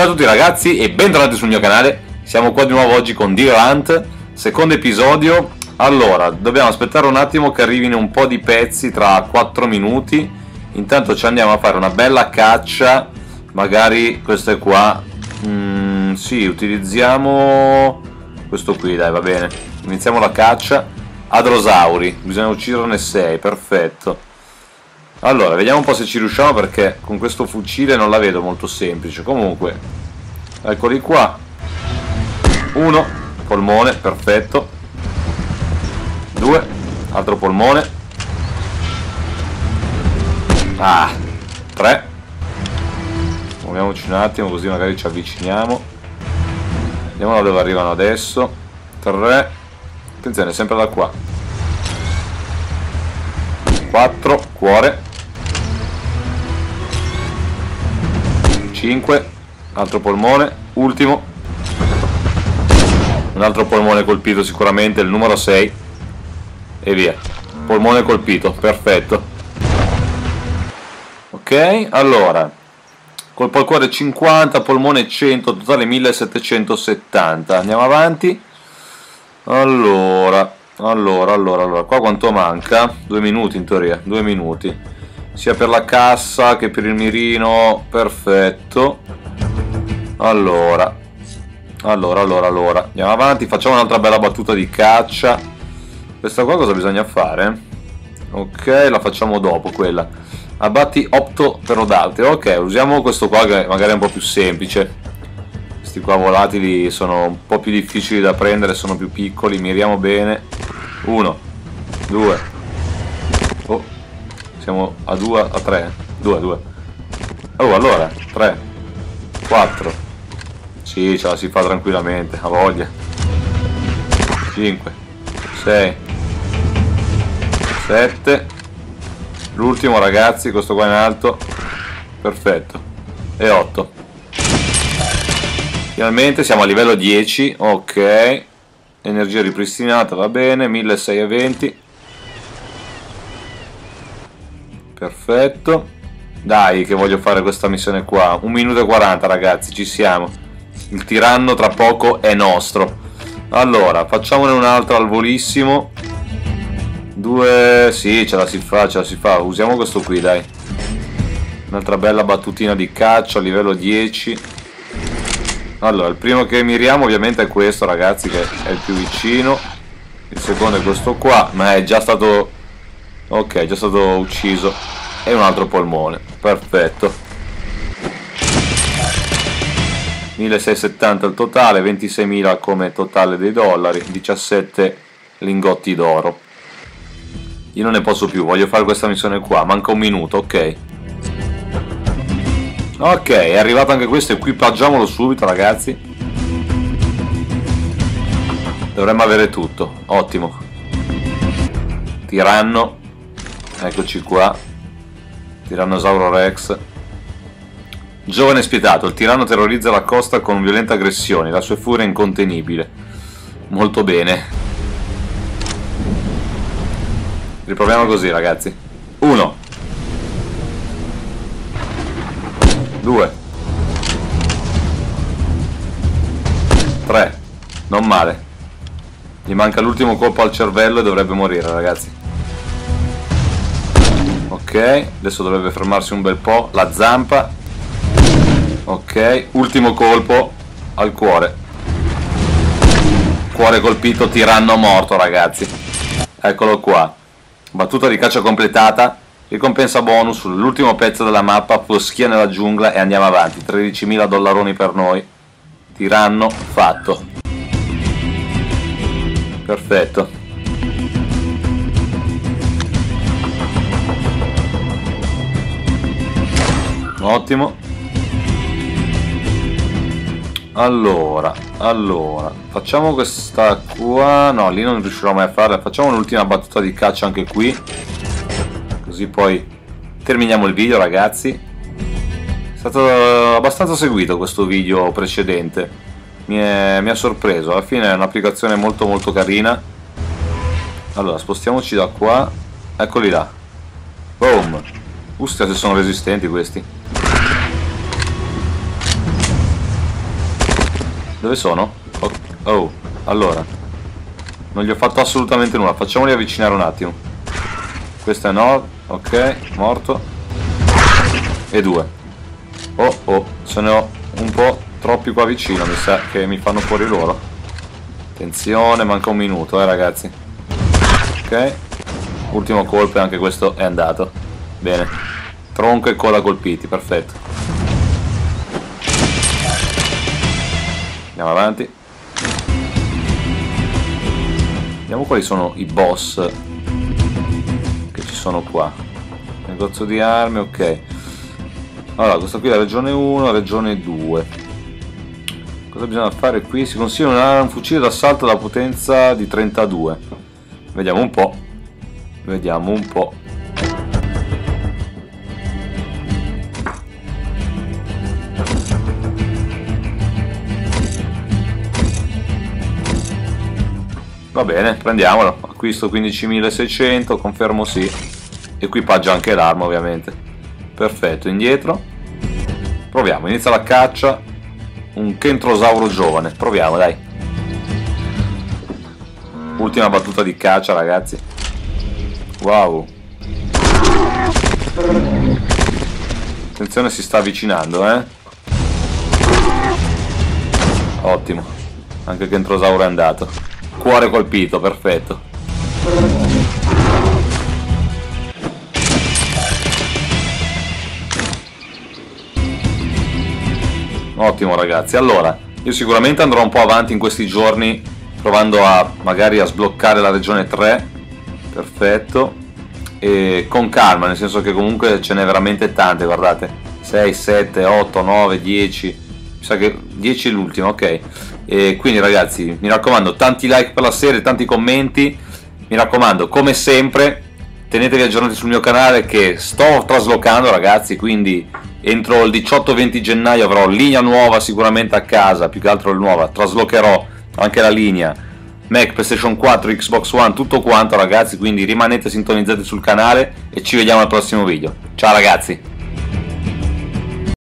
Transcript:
Ciao a tutti ragazzi e bentornati sul mio canale, siamo qua di nuovo oggi con Deer Hunt, secondo episodio. Allora, dobbiamo aspettare un attimo che arrivino un po' di pezzi tra 4 minuti, intanto ci andiamo a fare una bella caccia, magari queste qua, mm, sì, utilizziamo questo qui, dai va bene, iniziamo la caccia, adrosauri, bisogna ucciderne 6, perfetto. Allora, vediamo un po' se ci riusciamo perché con questo fucile non la vedo molto semplice. Comunque, eccoli qua. Uno, polmone, perfetto. Due, altro polmone. Ah, tre. Muoviamoci un attimo così magari ci avviciniamo. Vediamo dove arrivano adesso. Tre. Attenzione, sempre da qua. 4, cuore 5 altro polmone ultimo. Un altro polmone colpito sicuramente il numero 6 e via. Polmone colpito perfetto. Ok allora colpo al cuore 50 polmone 100 totale 1770 andiamo avanti. Allora allora allora allora qua quanto manca? Due minuti in teoria due minuti sia per la cassa che per il mirino. Perfetto. Allora. Allora allora allora. Andiamo avanti facciamo un'altra bella battuta di caccia. Questa qua cosa bisogna fare? ok la facciamo dopo quella. Abbatti optoperodactyle ok usiamo questo qua che magari è un po' più semplice. Questi qua volatili sono un po' più difficili da prendere sono più piccoli. Miriamo bene. Uno due siamo a 2, a 3. 2, 2. Oh, allora, 3, 4. Sì, ce la si fa tranquillamente, a voglia. 5, 6, 7. L'ultimo, ragazzi, questo qua in alto. Perfetto. E 8. Finalmente siamo a livello 10. Ok. Energia ripristinata, va bene. 1620. Perfetto. Dai, che voglio fare questa missione qua. 1 minuto e 40, ragazzi, ci siamo. Il tiranno tra poco è nostro. Allora, facciamone un'altra al volissimo. Due... Sì, ce la si fa, ce la si fa. Usiamo questo qui, dai. Un'altra bella battutina di caccia livello 10. Allora, il primo che miriamo ovviamente è questo, ragazzi, che è il più vicino. Il secondo è questo qua, ma è già stato ok già stato ucciso. E un altro polmone. Perfetto. 1670 il totale 26.000 come totale dei dollari 17 lingotti d'oro. Io non ne posso più voglio fare questa missione qua manca un minuto ok. Ok è arrivato anche questo equipaggiamolo subito ragazzi. Dovremmo avere tutto ottimo. Tiranno Eccoci qua. Tirannosauro Rex. Giovane spietato, il tiranno terrorizza la costa con violente aggressioni, la sua furia è incontenibile. Molto bene. Riproviamo così, ragazzi. Uno. Due. Tre. Non male. Gli manca l'ultimo colpo al cervello e dovrebbe morire, ragazzi. Ok, adesso dovrebbe fermarsi un bel po'. La zampa. Ok, ultimo colpo al cuore. Cuore colpito, tiranno morto ragazzi. Eccolo qua. Battuta di caccia completata. Ricompensa bonus sull'ultimo pezzo della mappa, foschia nella giungla e andiamo avanti. 13.000 dollaroni per noi. Tiranno fatto. Perfetto. Ottimo. Allora, allora, facciamo questa qua, no, lì non riuscirò mai a farla, facciamo l'ultima battuta di caccia anche qui, così poi terminiamo il video ragazzi. È stato abbastanza seguito questo video precedente, mi, è, mi ha sorpreso, alla fine è un'applicazione molto molto carina. Allora, spostiamoci da qua, eccoli là, boom, ustia se sono resistenti questi. Dove sono? Oh, oh, allora. Non gli ho fatto assolutamente nulla. Facciamoli avvicinare un attimo. Questo è no. Ok, morto. E due. Oh, oh, ce ne ho un po' troppi qua vicino. Mi sa che mi fanno fuori loro. Attenzione, manca un minuto, eh, ragazzi. Ok. Ultimo colpo e anche questo è andato. Bene. Tronco e coda colpiti, perfetto. Andiamo avanti. Vediamo quali sono i boss che ci sono qua. Negozio di armi, ok. Allora, questa qui è la regione 1, la regione 2. Cosa bisogna fare qui? Si consiglia un fucile d'assalto da potenza di 32. Vediamo un po'. Vediamo un po'. Va bene, prendiamolo. Acquisto 15.600, confermo sì. Equipaggio anche l'arma ovviamente. Perfetto, indietro. Proviamo, inizia la caccia. Un Kentrosauro giovane. Proviamo, dai. Ultima battuta di caccia, ragazzi. Wow. Attenzione, si sta avvicinando, eh. Ottimo. Anche Kentrosauro è andato. Cuore colpito, perfetto. Ottimo ragazzi, allora, io sicuramente andrò un po' avanti in questi giorni provando a magari a sbloccare la regione 3, perfetto, e con calma, nel senso che comunque ce n'è veramente tante, guardate, 6, 7, 8, 9, 10, mi sa che 10 è l'ultima, ok. E quindi ragazzi, mi raccomando, tanti like per la serie, tanti commenti. Mi raccomando, come sempre, tenetevi aggiornati sul mio canale che sto traslocando ragazzi, quindi entro il 18-20 gennaio avrò linea nuova sicuramente a casa, più che altro nuova, traslocherò anche la linea Mac, PlayStation 4, Xbox One, tutto quanto ragazzi, quindi rimanete sintonizzati sul canale e ci vediamo al prossimo video. Ciao ragazzi!